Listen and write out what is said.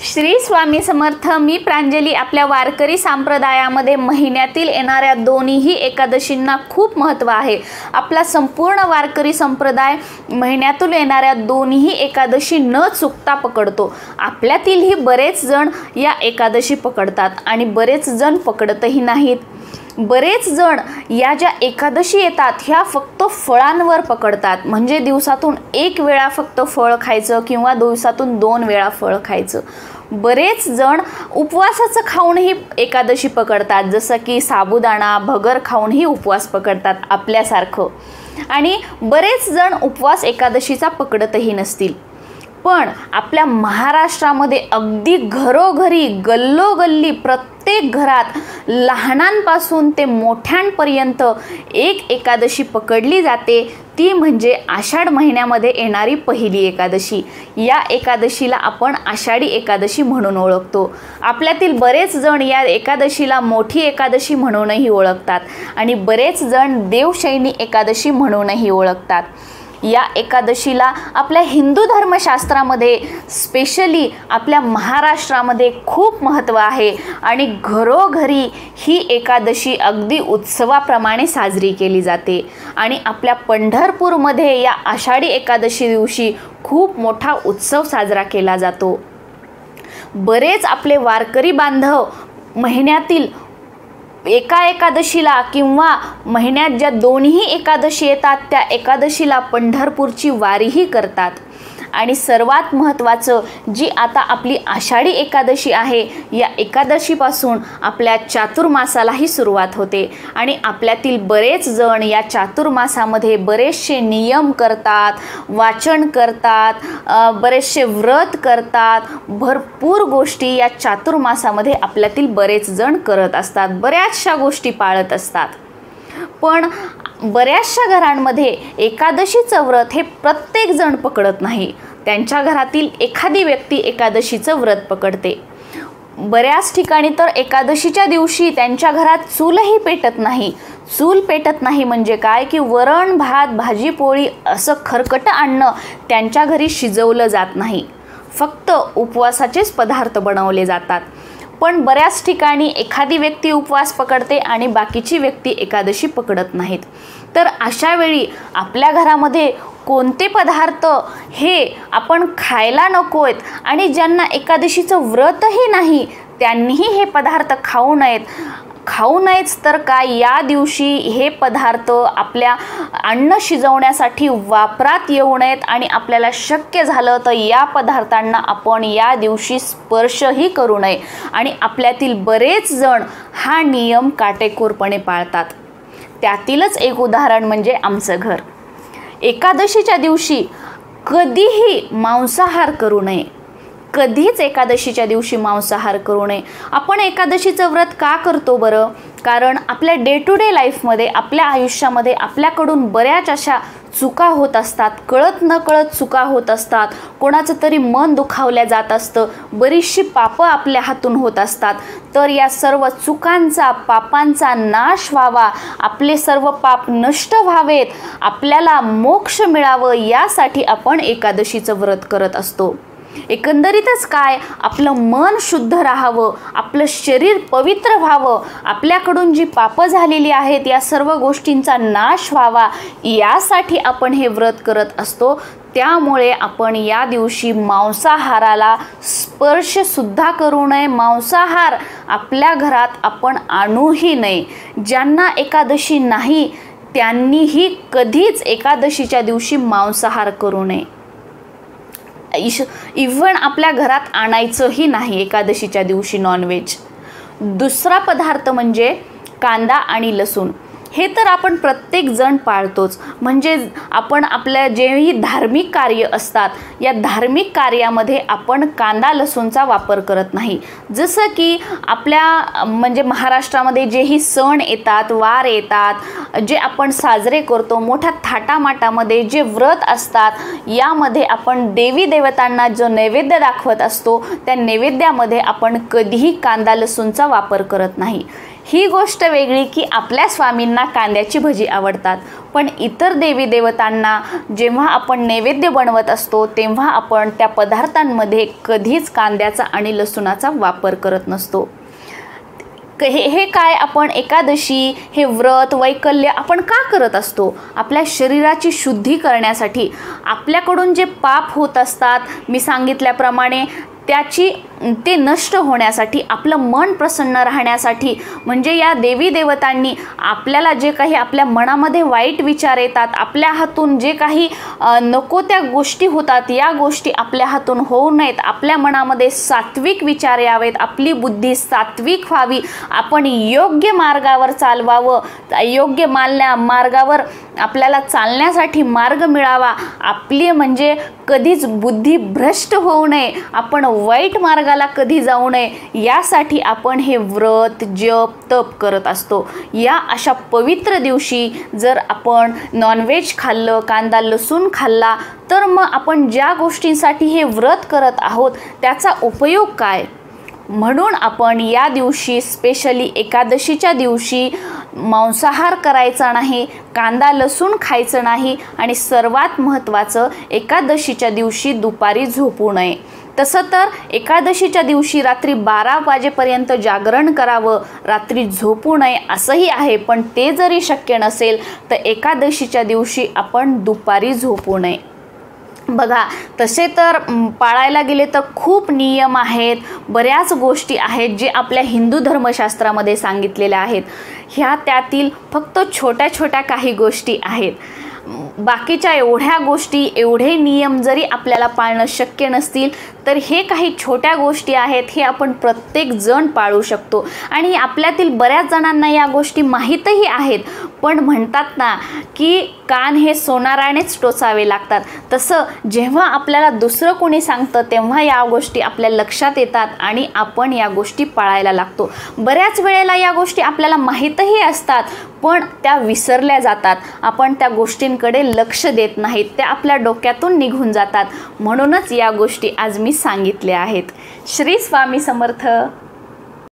श्री स्वामी समर्थ मी प्रांजली आपल्या वारकरी संप्रदायामध्ये महिन्यातील येणाऱ्या दोन्हीही एकादशींना खूप महत्त्व आहे. आपला संपूर्ण वारकरी संप्रदाय महिन्यातून येणाऱ्या दोन्ही एकादशी न चुकता पकडतो. आपल्यातीलही बरेच जण या एकादशी पकडतात आणि बरेच जण पकडतही नाहीत. बरेच जण या ज्या एकादशी येतात ह्या फक्त फळांवर पकडतात. म्हणजे दिवसातून एक वेळा फक्त फळ खायचं किंवा दिवसातून दोन वेळा फळ खायचं. बरेच जण उपवासाचं खाऊनही एकादशी पकडतात. जसं की साबुदाणा भगर खाऊनही उपवास पकडतात आपल्यासारखं. आणि बरेच जण उपवास एकादशीचा पकडतही नसतील. पण आपल्या महाराष्ट्रामध्ये अगदी घरोघरी गल्लोगल्ली प्रत्येक प्रत्येक घरात लहानांपासून ते मोठ्यांपर्यंत एक एकादशी पकडली जाते. ती म्हणजे आषाढ महिन्यामध्ये येणारी पहिली एकादशी. या एकादशीला आपण आषाढी एकादशी म्हणून ओळखतो. आपल्यातील बरेच जण या एकादशीला मोठी एकादशी म्हणूनही ओळखतात आणि बरेच जण देवशैनी एकादशी म्हणूनही ओळखतात. या एकादशीला आपल्या हिंदू धर्मशास्त्रामध्ये स्पेशली आपल्या महाराष्ट्रामध्ये खूप महत्त्व आहे. आणि घरोघरी ही एकादशी अगदी उत्सवाप्रमाणे साजरी केली जाते. आणि आपल्या पंढरपूरमध्ये या आषाढी एकादशी दिवशी खूप मोठा उत्सव साजरा केला जातो. बरेच आपले वारकरी बांधव महिन्यातील एका एकादशीला किंवा महिन्यात ज्या दोन्ही एकादशी येतात त्या एकादशीला पंढरपूरची वारीही करतात. आणि सर्वात महत्त्वाचं जी आता आपली आषाढी एकादशी आहे या एकादशीपासून आपल्या चातुर्मासालाही सुरुवात होते. आणि आपल्यातील बरेच जण या चातुर्मासामध्ये बरेचसे नियम करतात वाचन करतात बरेचसे व्रत करतात. भरपूर गोष्टी या चातुर्मासामध्ये आपल्यातील बरेच जण करत असतात बऱ्याचशा गोष्टी पाळत असतात. पण बऱ्याचशा घरांमध्ये एकादशीचं व्रत हे प्रत्येक जण पकडत नाही. त्यांच्या घरातील एखादी व्यक्ती एकादशीचं व्रत पकडते. बऱ्याच ठिकाणी तर एकादशीच्या दिवशी त्यांच्या घरात चूलही पेटत नाही. चूल पेटत नाही म्हणजे काय? की वरण भात भाजी पोळी असं खरकटं आणणं त्यांच्या घरी शिजवलं जात नाही. फक्त उपवासाचेच पदार्थ बनवले जातात. पण बऱ्याच ठिकाणी एखादी व्यक्ती उपवास पकडते आणि बाकीची व्यक्ती एकादशी पकडत नाहीत. तर अशा वेळी आपल्या घरामध्ये कोणते पदार्थ हे आपण खायला नको आहेत आणि ज्यांना एकादशीचं व्रतही नाही त्यांनीही हे पदार्थ खाऊ नयेत. खाऊ नयेच तर काय? या दिवशी हे पदार्थ आपल्या अन्न शिजवण्यासाठी वापरात येऊ नयेत आणि आपल्याला शक्य झालं तर या पदार्थांना आपण या दिवशी स्पर्शही करू नये. आणि आपल्यातील बरेच जण हा नियम काटेकोरपणे पाळतात. त्यातीलच एक उदाहरण म्हणजे आमचं घर. एकादशीच्या दिवशी कधीही मांसाहार करू नये. कधीच एकादशीच्या दिवशी मांसाहार करू नये. आपण एकादशीचं व्रत का करतो बरं? कारण आपल्या डे टू डे लाईफमध्ये आपल्या आयुष्यामध्ये आपल्याकडून बऱ्याच अशा चुका होत असतात. कळत न कळत चुका होत असतात. कोणाचं तरी मन दुखावल्या जात असतं. बरीचशी पापं आपल्या हातून होत असतात. तर या सर्व चुकांचा पापांचा नाश व्हावा. आपले सर्व पाप नष्ट व्हावेत. आपल्याला मोक्ष मिळावं यासाठी आपण एकादशीचं व्रत करत असतो. एकंदरीतच काय? आपलं मन शुद्ध राहावं आपलं शरीर पवित्र व्हावं आपल्याकडून जी पापं झालेली आहेत या सर्व गोष्टींचा नाश व्हावा यासाठी आपण हे व्रत करत असतो. त्यामुळे आपण या दिवशी मांसाहाराला स्पर्शसुद्धा करू नये. मांसाहार आपल्या घरात आपण आणूही नये. ज्यांना एकादशी नाही त्यांनीही कधीच एकादशीच्या दिवशी मांसाहार करू नये. इश इव्हन आपल्या घरात आणायचंही नाही एकादशीच्या दिवशी नॉनव्हेज दुसरा पदार्थ म्हणजे कांदा आणि लसूण. हे तर आपण प्रत्येक जण पाळतोच. म्हणजे आपण आपल्या जेही धार्मिक कार्य असतात या धार्मिक कार्यामध्ये आपण कांदा लसूणचा वापर करत नाही. जसं की आपल्या म्हणजे महाराष्ट्रामध्ये जेही सण येतात वार येतात जे आपण साजरे करतो मोठ्या थाटामाटामध्ये जे व्रत असतात यामध्ये आपण देवी देवतांना जो नैवेद्य दाखवत असतो त्या नैवेद्यामध्ये आपण कधीही कांदा लसूणचा वापर करत नाही. ही गोष्ट वेगळी की आपल्या स्वामींना कांद्याची भजी आवडतात. पण इतर देवी देवतांना जेव्हा आपण नैवेद्य बनवत असतो तेव्हा आपण त्या पदार्थांमध्ये कधीच कांद्याचा आणि लसूणाचा वापर करत नसतो. हे हे काय आपण एकादशी हे व्रत वैकल्य आपण का करत असतो? आपल्या शरीराची शुद्धी करण्यासाठी आपल्याकडून जे पाप होत असतात मी सांगितल्याप्रमाणे त्याची ते नष्ट होण्यासाठी आपलं मन प्रसन्न राहण्यासाठी म्हणजे या देवी देवतांनी आपल्याला जे काही आपल्या मनामध्ये वाईट विचार येतात आपल्या हातून जे काही नको त्या गोष्टी होतात या गोष्टी आपल्या हातून होऊ नयेत. आपल्या मनामध्ये सात्विक विचार यावेत आपली बुद्धी सात्विक व्हावी. आपण योग्य मार्गावर चालवावं योग्य मालण्या मार्गावर आपल्याला चालण्यासाठी मार्ग मिळावा. आपली म्हणजे कधीच बुद्धी भ्रष्ट होऊ नये. आपण वाईट मार्गाला कधी जाऊ नये. यासाठी आपण हे व्रत जप तप करत असतो. या अशा पवित्र दिवशी जर आपण नॉनव्हेज खाल्लं कांदा लसूण खाल्ला तर मग आपण ज्या गोष्टींसाठी हे व्रत करत आहोत त्याचा उपयोग काय? म्हणून आपण या दिवशी स्पेशली एकादशीच्या दिवशी मांसाहार करायचा नाही कांदा लसूण खायचं नाही आणि सर्वात महत्त्वाचं एकादशीच्या दिवशी दुपारी झोपू नये. तसं तर एकादशीच्या दिवशी रात्री बारा वाजेपर्यंत जागरण करावं रात्री झोपू नये असंही आहे पण ते जरी शक्य नसेल तर एकादशीच्या दिवशी आपण दुपारी झोपू नये. बघा तसे तर पाळायला गेले तर खूप नियम आहेत बऱ्याच गोष्टी आहेत जे आपल्या हिंदू धर्मशास्त्रामध्ये सांगितलेल्या आहेत. ह्या त्यातील फक्त छोट्या छोट्या काही गोष्टी आहेत. बाकीच्या एवढ्या गोष्टी एवढे नियम जरी आपल्याला पाळणं शक्य नसतील तर हे काही छोट्या गोष्टी आहेत हे आपण प्रत्येक जण पाळू शकतो. आणि आपल्यातील बऱ्याच जणांना या गोष्टी माहीतही आहेत पण म्हणतात ना की कान हे सोनारानेच टोचावे लागतात. तसं जेव्हा आपल्याला दुसरं कोणी सांगतं तेव्हा या गोष्टी आपल्या लक्षात येतात आणि आपण या गोष्टी पाळायला लागतो. बऱ्याच वेळेला या गोष्टी आपल्याला माहीतही असतात पण त्या विसरल्या जातात. आपण त्या गोष्टींकडे लक्ष देत नाहीत. त्या आपल्या डोक्यातून निघून जातात. म्हणूनच या गोष्टी आज मी सांगितल्या आहेत. श्री स्वामी समर्थ.